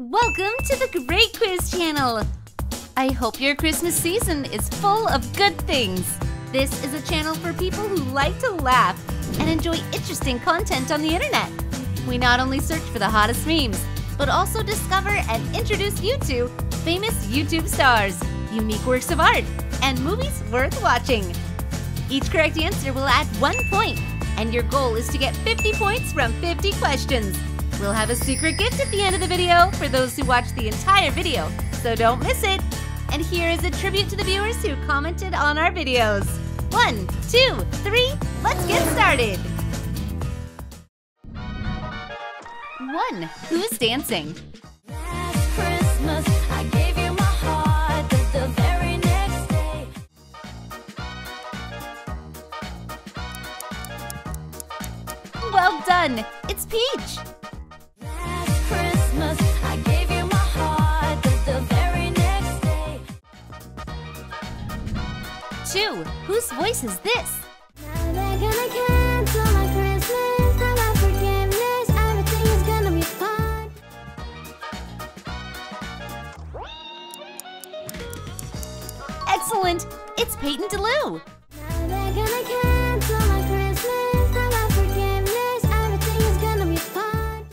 Welcome to the Great Quiz Channel! I hope your Christmas season is full of good things. This is a channel for people who like to laugh and enjoy interesting content on the internet. We not only search for the hottest memes, but also discover and introduce you to famous YouTube stars, unique works of art, and movies worth watching. Each correct answer will add one point, and your goal is to get 50 points from 50 questions. We'll have a secret gift at the end of the video for those who watch the entire video, so don't miss it. And here is a tribute to the viewers who commented on our videos. One, two, three, let's get started! One, who's dancing? Last Christmas, I gave you my heart, but the very next day. Well done, it's Peach! Christmas, now my forgiveness, everything is gonna be fine.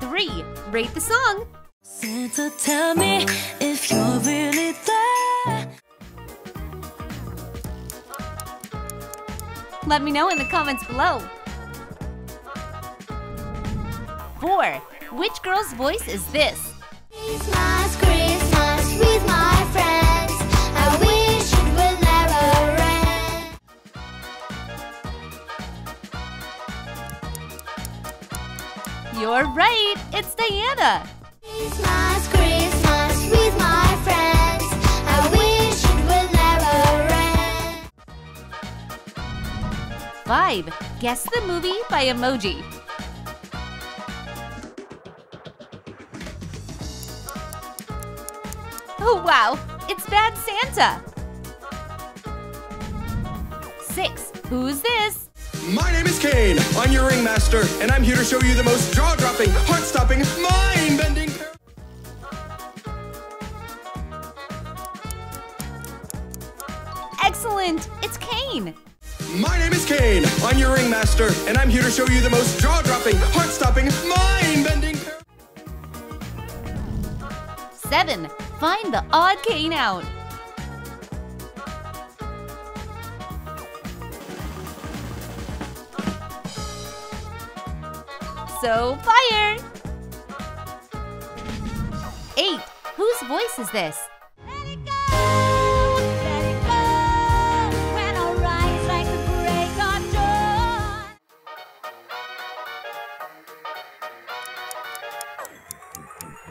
Three, rate the song! Santa, tell me Let me know in the comments below. Four, which girl's voice is this? Christmas, Christmas with my friends. I wish it would never end. You're right, it's Diana! Christmas 5. Guess the movie by emoji. Oh wow, it's Bad Santa! 6. Who's this? My name is Kane. I'm your ringmaster, and I'm here to show you the most jaw-dropping, heart-stopping, mind-bending. Excellent! It's Kane! My name is Kane. I'm your ringmaster, and I'm here to show you the most jaw-dropping, heart-stopping, mind-bending. Seven, find the odd Kane out. So fire! Eight, whose voice is this?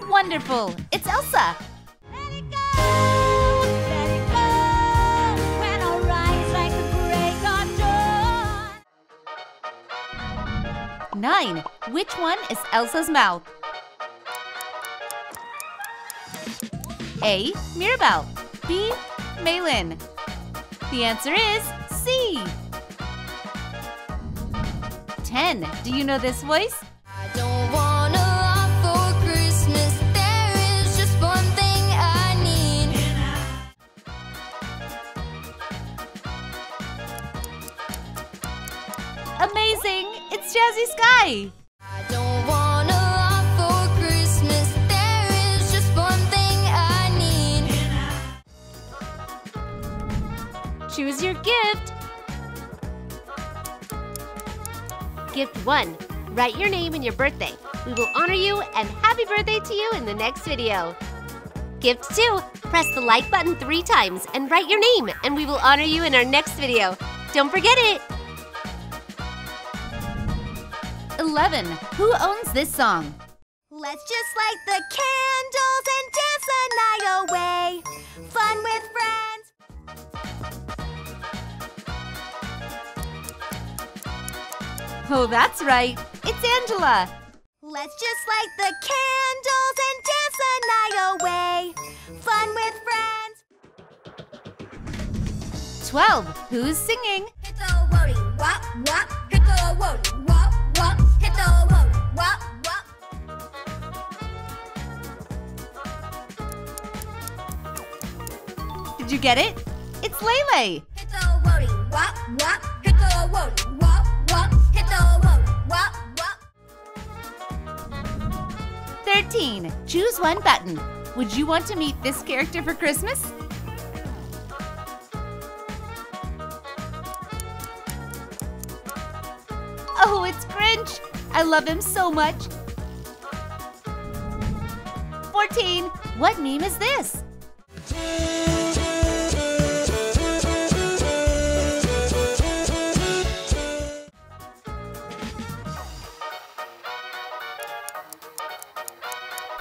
Wonderful, it's Elsa! Let it go, let it go. When I rise like the break of dawn. Nine, which one is Elsa's mouth? A. Mirabel. B. Malin. The answer is C. 10. Do you know this voice? Amazing! It's Jazzy Skye! I don't want a lot for Christmas. There is just one thing I need. Choose your gift. Gift 1. Write your name and your birthday. We will honor you and happy birthday to you in the next video. Gift 2. Press the like button three times and write your name and we will honor you in our next video. Don't forget it! 11. Who owns this song? Let's just light the candles and dance the night away. Fun with friends. Oh, that's right. It's Angela. Let's just light the candles and dance the night away. Fun with friends. 12. Who's singing? Hit the woody wop wop. Hit the woody wop wop hit the road. Wop, wop. Did you get it? It's Lele. 13. Choose one button. Would you want to meet this character for Christmas? Oh, it's Grinch! I love him so much. 14. What meme is this?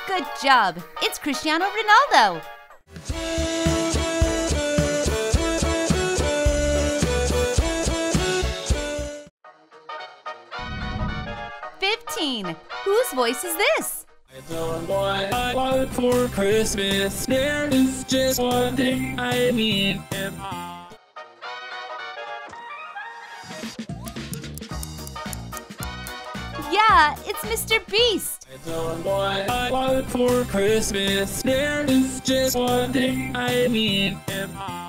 Good job. It's Cristiano Ronaldo. Fifteen. Whose voice is this? Tell boy I want for Christmas. There is just one thing I need. I Yeah, it's Mr. Beast. tell boy I want for Christmas. There is just one thing I need. And I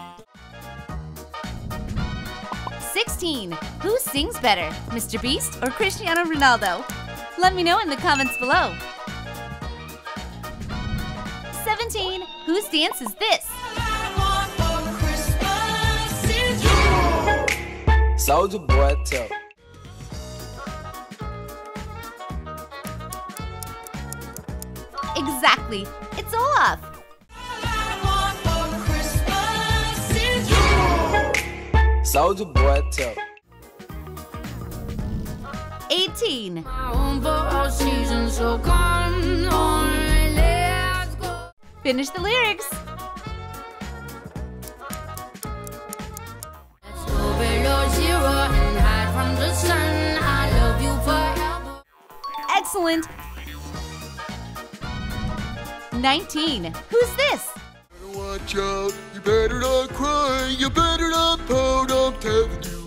16. Who sings better, Mr. Beast or Cristiano Ronaldo? Let me know in the comments below. 17. Whose dance is this? Soldier boy, tell. Exactly. It's Olaf. Soldier boy, tell. 18. Finish the lyrics. Excellent. 19. Who's this? Watch out, you better not cry, you better not pout, I'm telling you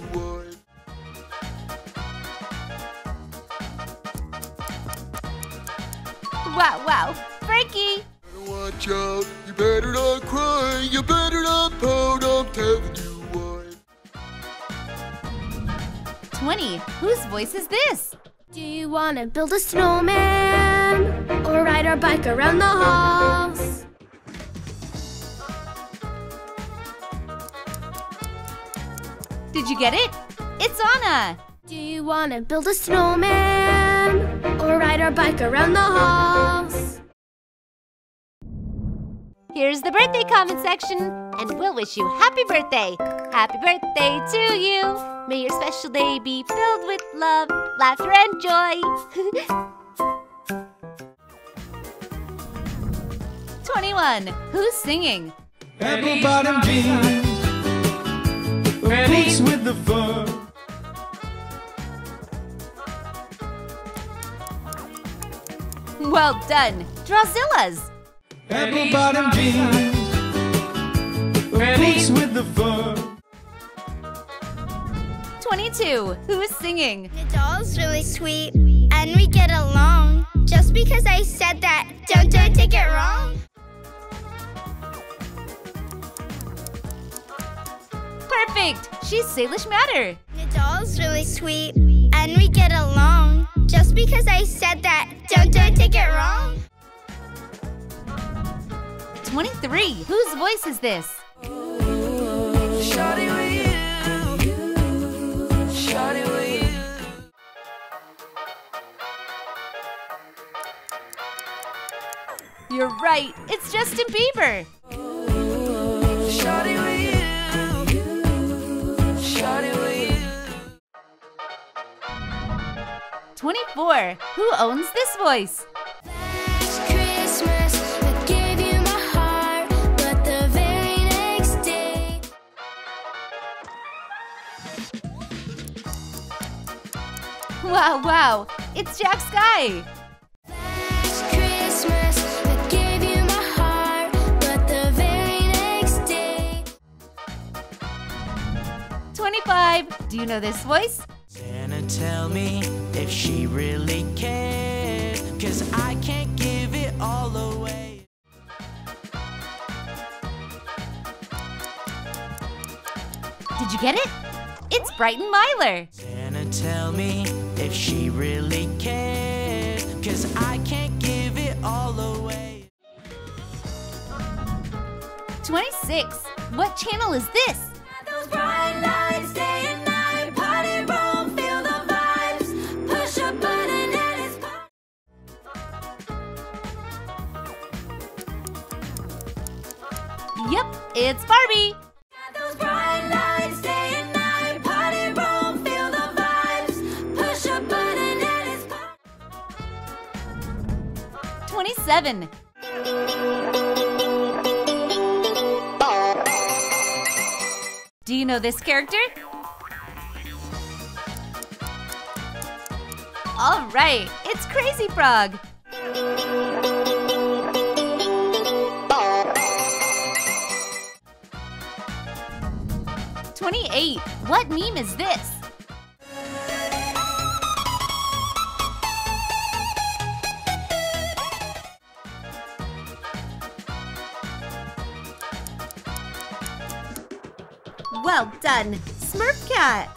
Wow, wow. Frankie. Watch out, you better not cry, you better not pout, I'm telling you what. 20. Whose voice is this? Do you want to build a snowman or ride our bike around the halls? Did you get it? It's Anna. Do you want to build a snowman or ride our bike around the halls? Here's the birthday comment section, and we'll wish you happy birthday. Happy birthday to you. May your special day be filled with love, laughter, and joy. 21. Who's singing? Apple bottom jeans, boots with the fur. Well done. Drawzillas. Apple bottom jeans, boots with the fur. 22. Who's singing? The doll's really sweet, and we get along. Just because I said that, don't don't take it wrong. Perfect. She's Salish Matter. The doll's really sweet, and we get along. Just because I said that, don't don't take it wrong. 23. Whose voice is this? You're right. It's Justin Bieber. Twenty-four. Who owns this voice? Christmas, I gave you my heart, but the very next day. Wow, wow. It's Jack Sky. Last Christmas, I gave you my heart, but the very next day. Twenty-five. Do you know this voice? Santa tell me if she really cares. Cause I can't give it all away. Did you get it? It's Brighton Myler. Santa tell me if she really cares. Cause I can't give it all away. 26. What channel is this? It's Barbie! 27. Do you know this character? All right, it's Crazy Frog. Twenty-eight. What meme is this? Well done, Smurf Cat.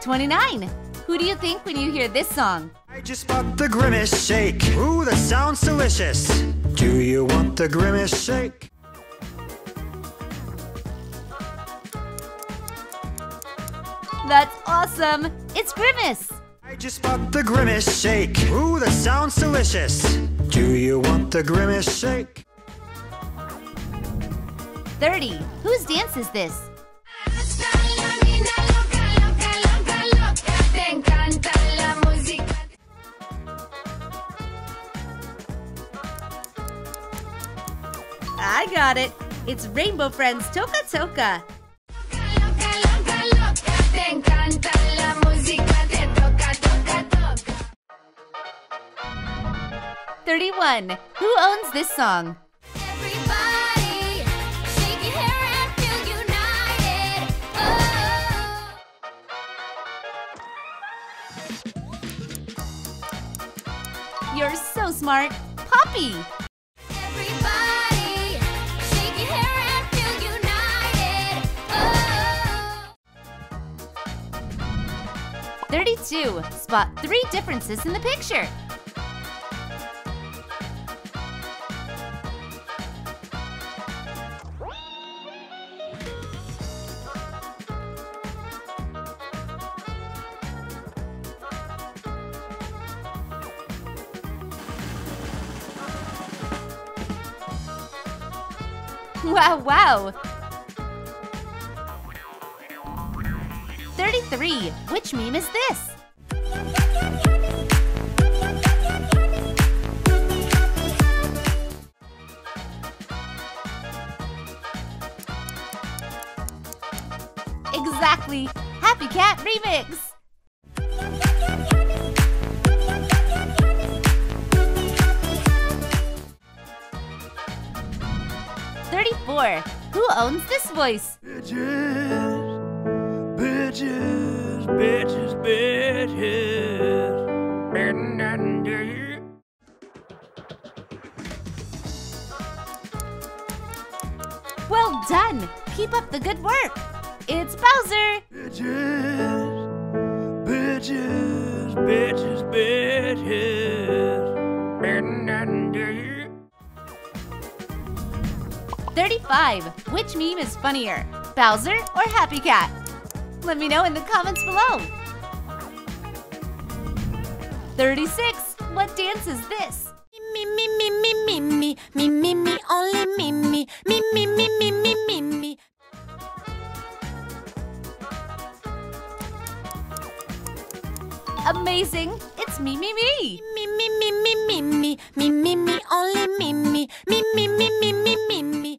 Twenty-nine. Who do you think when you hear this song? I just bought the Grimace Shake. Ooh, that sounds delicious. Do you want the Grimace Shake? That's awesome. It's Grimace. I just bought the Grimace Shake. Ooh, that sounds delicious. Do you want the Grimace Shake? Thirty. Whose dance is this? I got it. It's Rainbow Friends Toca Toca. Thirty-one. Who owns this song? You're so smart. Poppy! 32. Spot three differences in the picture. Wow, wow. 33. Which meme is this? Exactly. Happy Cat Remix. Thirty-four. Who owns this voice? Bitches, bitches, bitches, bitches. Well done. Keep up the good work. It's Bowser. Bitches, bitches, bitches, bitches. 35. Which meme is funnier, Bowser or Happy Cat? Let me know in the comments below. 36. What dance is this? Me, me, me, me, me, me, me, me, me, only me, me, me, me, me, me, me, me, me. Amazing. It's me, me, me. Me, me, me, me, me, me, me, me, me, only me, me, me, me, me, me, me, me, me.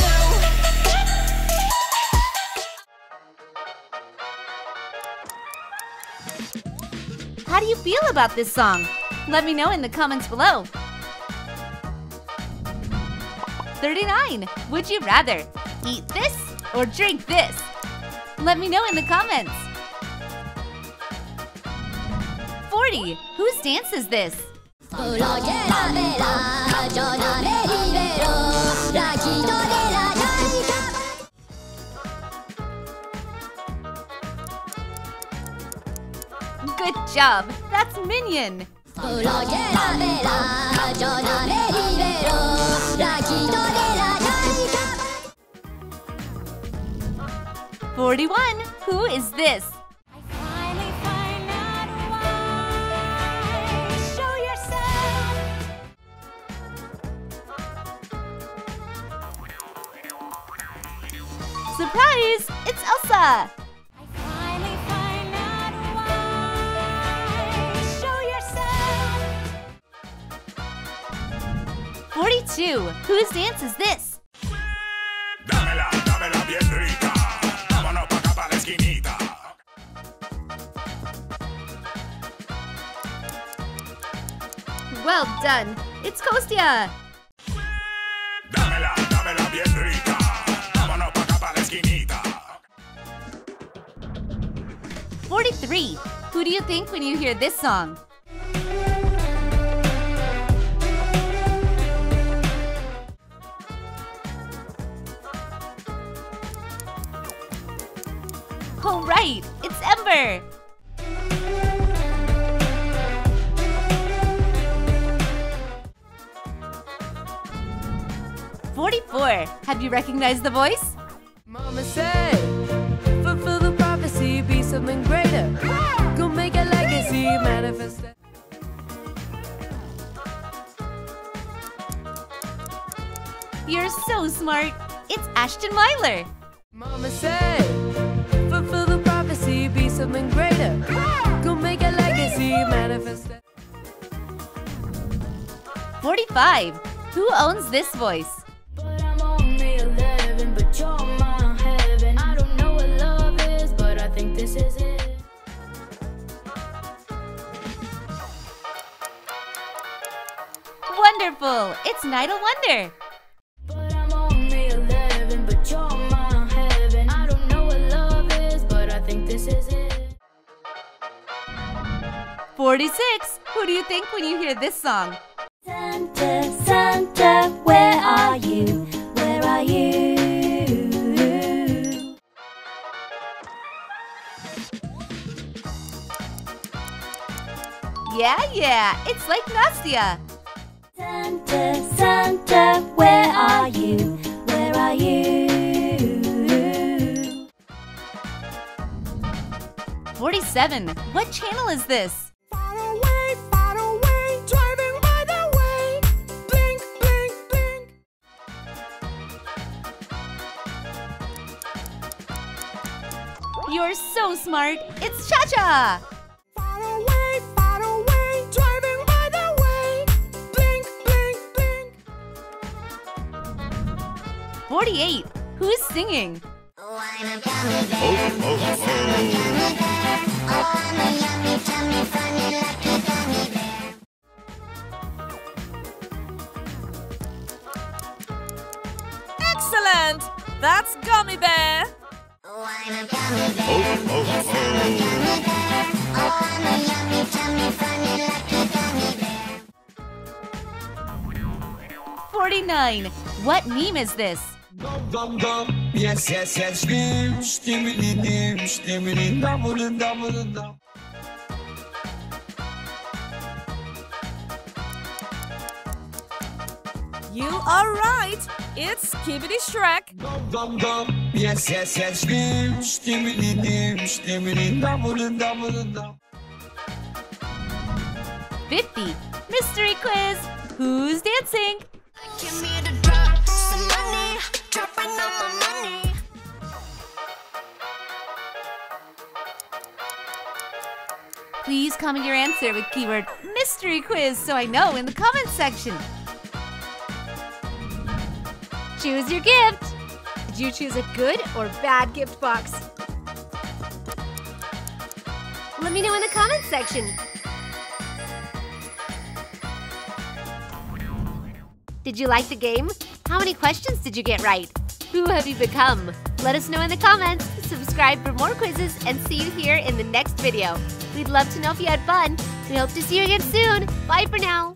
do you feel about this song? Let me know in the comments below. 39. Would you rather eat this or drink this? Let me know in the comments. 40. Whose dance is this? Good job. That's Minion. Forty-one. Who is this? Surprise! It's Elsa. Whose dance is this? Dámela, dámela bien rica. Vámonos pa' acá pa' la esquinita. Well done. It's Kostya. Dámela, dámela bien rica. Vámonos pa' acá pa' la esquinita. 43. Who do you think when you hear this song? All right, it's Ember. Forty-four. Have you recognized the voice? Mama said, fulfill the prophecy, be something greater. Go make a legacy, manifest. You're so smart. It's Ashton Myler. Mama said, fulfill the prophecy, be something greater. Go make a legacy, manifest. 45. Who owns this voice? But I'm only 11, 46. Who do you think when you hear this song? Santa, Santa, where are you? Where are you? Yeah, yeah, it's like Nastya. Santa, Santa, where are you? Where are you? 47. What channel is this? You're so smart. It's Cha Cha. Far away, far away, driving by the way. Blink, blink, blink. 48. Who's singing? Excellent! That's Gummy Bear! Forty-nine. What meme is this? Dum dum, yes yes yes, dim, stimmity dim, stimmity double double double. You are right! It's Skibidi Shrek! Dum dum, yes yes yes, dim, stimmity dim, stimmity double double double. 50. Mystery quiz. Who's dancing? Give me the drop, some money, dropping on my money. Please comment your answer with keyword mystery quiz so I know in the comments section. Choose your gift. Did you choose a good or bad gift box? Let me know in the comments section. Did you like the game? How many questions did you get right? Who have you become? Let us know in the comments. Subscribe for more quizzes and see you here in the next video. We'd love to know if you had fun. We hope to see you again soon. Bye for now.